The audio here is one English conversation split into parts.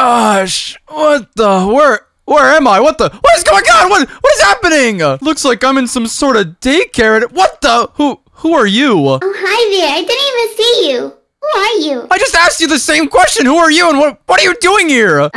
gosh. What the? Where? Where am I? What the? What is going on? What? What is happening? Uh, looks like I'm in some sort of daycare. What the? Who? Who are you? Oh, hi there. I didn't even see you. Who are you? I just asked you the same question. Who are you? And what? What are you doing here? Um,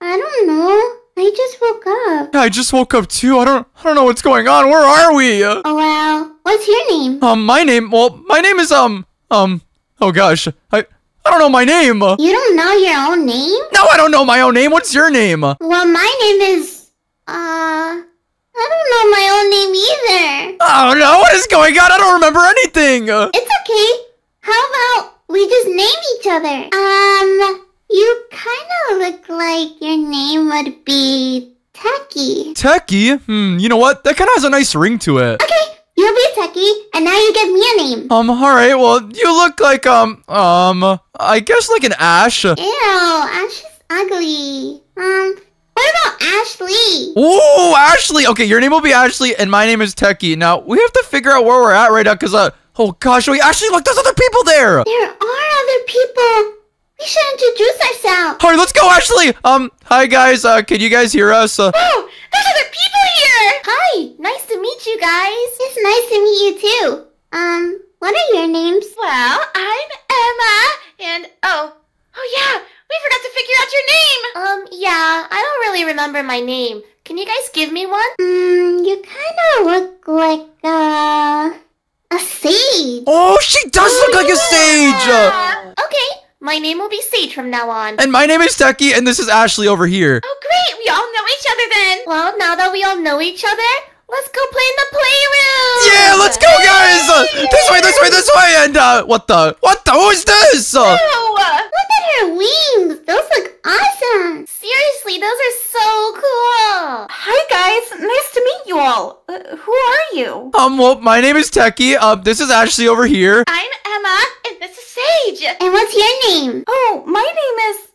I don't know. I just woke up. Yeah, I just woke up too. I don't. I don't know what's going on. Where are we? Oh, well. What's your name? um, my name. Well, my name is um um. Oh gosh, I I don't know my name. You don't know your own name? no, I don't know my own name. What's your name? Well, my name is, uh, I don't know my own name either. Oh no, what is going on? I don't remember anything. It's okay. How about we just name each other? Um, you kind of look like your name would be Techie. Techie? Hmm. You know what? That kind of has a nice ring to it. Okay, you'll be Techie, and now you give me a name. Um. All right. Well, you look like um um. I guess like an Ash. Ew, Ash is ugly. Um, what about Ashley? Ooh, Ashley. Okay, your name will be Ashley, and my name is Techie. Now we have to figure out where we're at right now, cause uh. Oh gosh, wait, Ashley, look, there's other people there. There are other people. We should introduce ourselves. All right, let's go, Ashley. Um, hi guys. Uh, can you guys hear us? Uh, Oh, there's other people here. Hi, nice to meet you guys. It's nice to meet you too. Um, what are your names? Well, I'm Emma, and oh, oh yeah, we forgot to figure out your name. Um, yeah, I don't really remember my name. Can you guys give me one? Hmm, you kind of look like uh, a sage. oh, she does look like a sage. Okay, my name will be Sage from now on. and my name is Techie, and this is Ashley over here. Oh, great, we all know each other then. Well, now that we all know each other, let's go play in the playroom. Yeah, let's go, guys. Uh, this way, this way, this way. And uh, what the? What the? Who is this? Uh, Oh, Look at her wings. Those look awesome. seriously, those are so cool. Hi guys, nice to meet you all. Uh, who are you? um, well, my name is Techie. Um, this is Ashley over here. I'm Emma, and this is Sage. And what's your name? Oh, my name is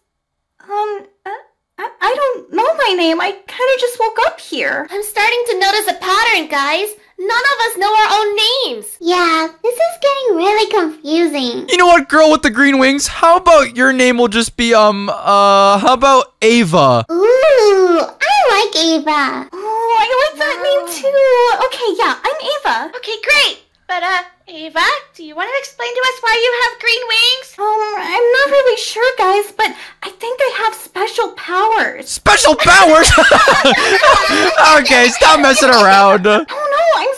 um uh, I, I don't know my name. I kind of just woke up here. I'm starting to notice a pattern, guys. None of us know our own names. Yeah, this is getting really confusing. You know what, girl with the green wings? How about your name will just be um uh how about Ava? Ooh, I like Ava. Oh, I like that name too. Okay, yeah, I'm Ava. Okay, great. But, uh, Ava, do you want to explain to us why you have green wings? Um, I'm not really sure, guys, but I think I have special powers. Special powers? okay, stop messing around. Oh no, I'm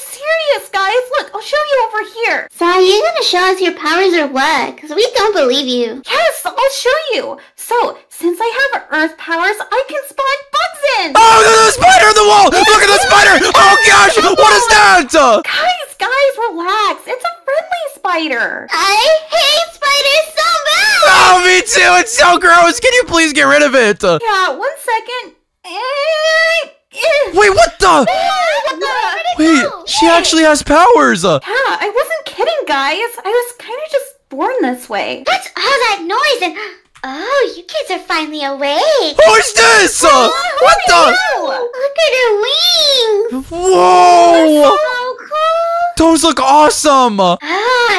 serious, guys. Look, I'll show you over here. So are you gonna show us your powers or what? Because we don't believe you. Yes, I'll show you. So, since I have Earth powers, I can spawn bugs in. Oh, there's a spider in the wall! Look at the spider! Oh gosh, what is that? Guys, guys, relax. It's a friendly spider. I hate spiders so bad! Oh, me too. It's so gross. Can you please get rid of it? Uh, Yeah, one second. Wait, what the? What the? Wait, she actually has powers. Yeah, I wasn't kidding, guys. I was kind of just born this way. What's all that noise and... Oh, you kids are finally awake. who is this? Uh, what the? Look at her wings. Whoa! So cool. Those look awesome. Oh,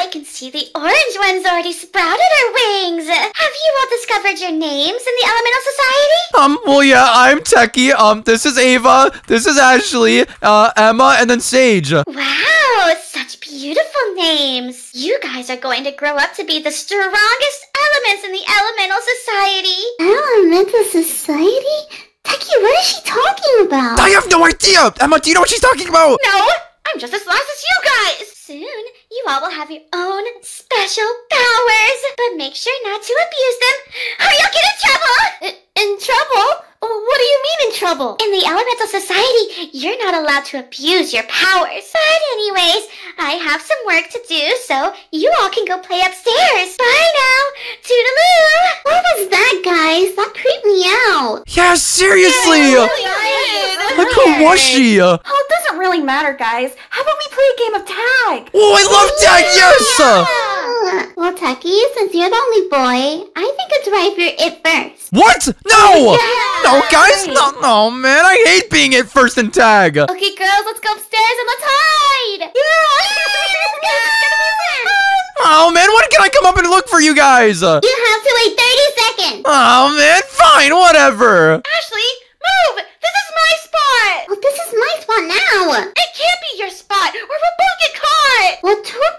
I can see the orange ones already sprouted her wings. Have you all discovered your names in the Elemental Society? Um, well, yeah, I'm Techie. Um, this is Ava. This is Ashley. Uh, Emma, and then Sage. Wow, such beautiful names. You guys are going to grow up to be the strongest elements in the Elemental Society. Elemental Society? Techie, what is she talking about? I have no idea. Emma, do you know what she's talking about? No, I'm just as lost as you guys. Soon, you all will have your own special powers, but make sure not to abuse them, or you'll get in trouble. Uh, In, in trouble? What do you mean in trouble? In the Elemental Society, you're not allowed to abuse your powers. But anyways, I have some work to do, so you all can go play upstairs. Bye now. Toodaloo. What was that, guys? That creeped me out. Yeah, seriously. Guys. Like, who was she? Oh, it doesn't really matter, guys. How about we play a game of tag? oh, I love tag. Yes. Uh, Well, Techie, since you're the only boy, I think it's right if you're it first. what? No. No, guys. No, no, man. I hate being it first in tag. Okay, girls, let's go upstairs and let's hide. Oh man, when can I come up and look for you guys? You have to wait 30 seconds seconds. Oh man, fine, whatever. Ashley, move! This is my spot! Well, this is my spot now. It can't be your spot, or we'll both get caught! Well, too bad. I'm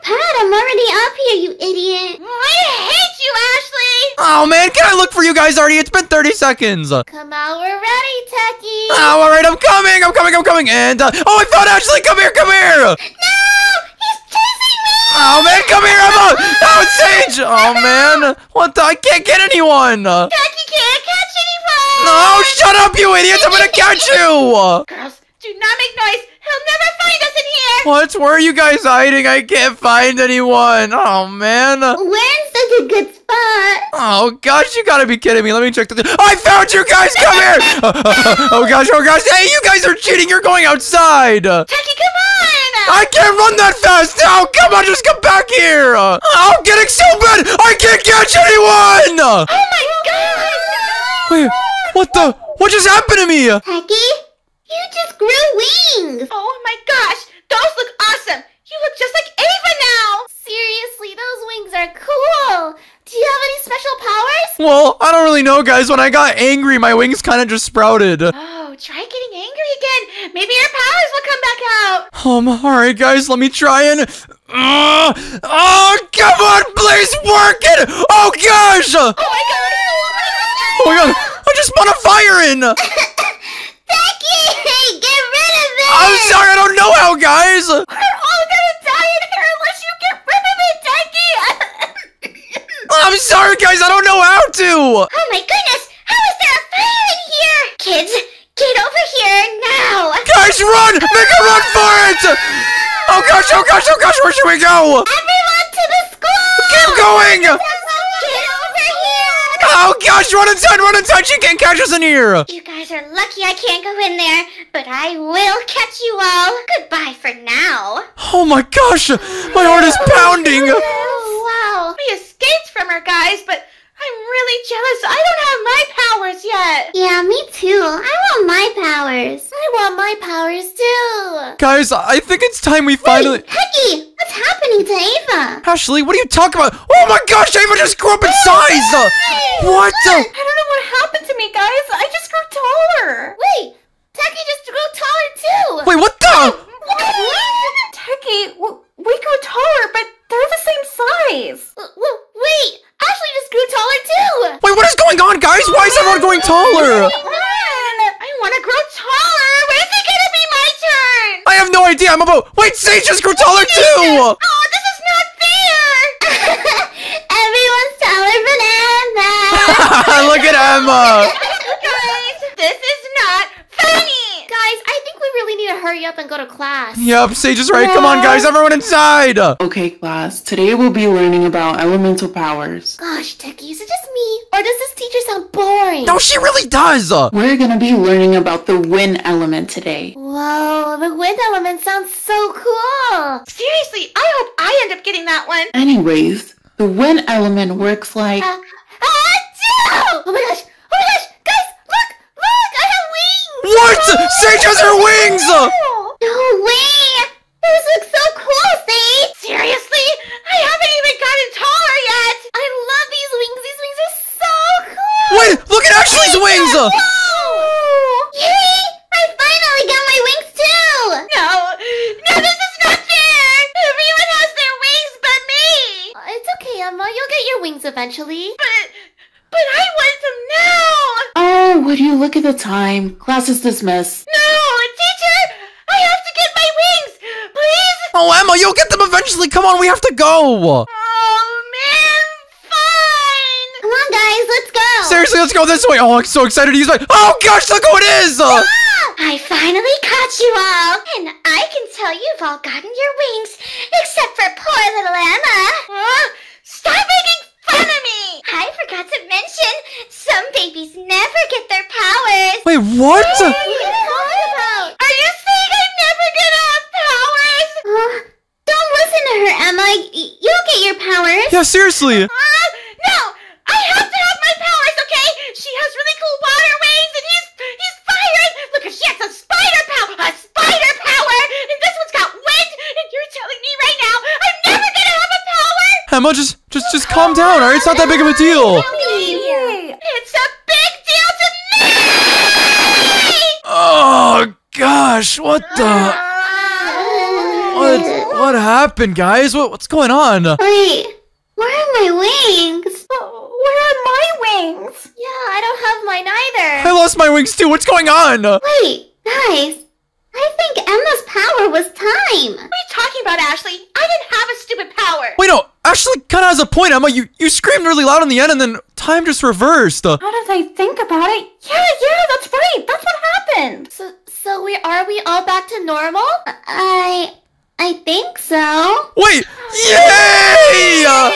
already up here, you idiot. I hate you, Ashley! Oh man, can I look for you guys already? It's been 30 seconds. Oh, Come on, we're ready, Techie! all right, I'm coming, I'm coming, I'm coming. And, uh, oh, I found Ashley. Come here, come here. No! He's chasing me! Oh man, come here, Emma. Oh, Sage. Oh man, what the? I can't get anyone. No, Techie can't catch anyone! No, shut up, you idiots. I'm gonna catch you. Girls, do not make noise! He'll never find us in here! What? Where are you guys hiding? I can't find anyone. Oh man. We're in such a good spot. Oh gosh, you gotta be kidding me. Let me check the. I found you guys. Come here. Uh, uh, uh, oh gosh, oh gosh. Hey, you guys are cheating. You're going outside. Techie, come on! I can't run that fast. No, come on, just come back here. Oh, I'm getting so bad. I can't catch anyone. oh my god! Wait, what the? What just happened to me? Techie, you just grew wings. Oh my gosh! Those look awesome! You look just like Ava now! Seriously, those wings are cool! Do you have any special powers? Well, I don't really know, guys. When I got angry, my wings kind of just sprouted. Oh, try getting angry again. Maybe your powers will come back out. Um, alright, guys, let me try and. Uh, oh, come on, please work it! Oh, gosh! Oh, Oh my god! Oh, my god, I just spun a fire in! Techie, get rid of it. I'm sorry, I don't know how, guys! We're all gonna die in here unless you get rid of it, Techie! I'm sorry, guys, I don't know how to! Oh my goodness, how is there a fire in here? Kids, get over here now. Guys, run! Make a run for it! Oh gosh, oh gosh, oh gosh, where should we go? Everyone to the school. Keep going! Get over here. Oh gosh, run inside, run inside, she can't catch us in here! You guys are lucky I can't go in there, but I will catch you all. Goodbye for now. Oh my gosh, my heart is pounding! Oh, wow. We escaped from her, guys, but I'm really jealous. I don't have my powers yet. Yeah, me too. I want my powers. I want my powers too. Guys, I think it's time we finally. Wait, Techie, what's happening to Ava? Ashley, what are you talking about? Oh my gosh, Ava just grew up in size! What the? I don't know what happened to me, guys. I just grew taller. Wait, Techie just grew taller too. Wait, what the? Techie, we grew taller, but they're the same size. W- w- wait, Ashley just grew taller too. Wait, what is going on, guys? Why is everyone going taller? Run! I want to grow taller. When's it gonna be my turn? I have no idea. I'm about. Wait, Sage just grew taller too. Oh, this is not fair. Everyone's taller than Emma. Look at Emma. Guys, this is not funny. Guys, I think we really need to hurry up and go to class. Yep, Sage is right. Come on, guys, everyone inside. Okay, class. Today we'll be learning about elemental powers. Gosh, Techie, is it just me? Or does this teacher sound boring? No, she really does. We're gonna be learning about the wind element today. Whoa, the wind element sounds so cool. Seriously, I hope I end up getting that one. Anyways, the wind element works like Uh, ah, Joe! My gosh, oh my gosh, guys, look, look, I have wings. What? Sage has her wings. No way. Those look so cool, Sage. Seriously? I haven't even gotten taller yet. I love these wings. These wings are so cool. Wait, look at Ashley's wings. Whoa! Yay! I finally got my wings too. No, no, this is not fair. Everyone has their wings but me. It's okay, Emma. You'll get your wings eventually. But, but I want them now. Oh, would you look at the time? Class is dismissed. No, teacher, I have to get my wings, please. Oh, Emma, you'll get them eventually. Come on, we have to go. Oh man, fine. Come on, guys, let's go. Seriously, let's go this way. Oh, I'm so excited to use my. Oh gosh, look who it is. Ah! I finally caught you all, and I can tell you've all gotten your wings, except for poor little Emma. Huh? Stop making fun of me. I forgot to mention, some babies never get their powers. Wait, what? What are you talking about? Are you saying I'm never gonna have powers? Uh, don't listen to her, Emma. Y- You'll get your powers. Yeah, seriously. Emma, just, just, just calm down. All right, it's not that big of a deal. It's a big deal to me. Oh gosh, what the? What? What happened, guys? What? What's going on? Wait, where are my wings? Where are my wings? Yeah, I don't have mine either. I lost my wings too. What's going on? Wait, guys, I think Emma's power was time. What are you talking about, Ashley? I didn't have a stupid power. Wait, no. Ashley kind of has a point, Emma. You you screamed really loud in the end, and then time just reversed. Uh, How does I think about it? Yeah, yeah, that's right. That's what happened. So, so we are we all back to normal? I. I think so. wait, yay! Uh,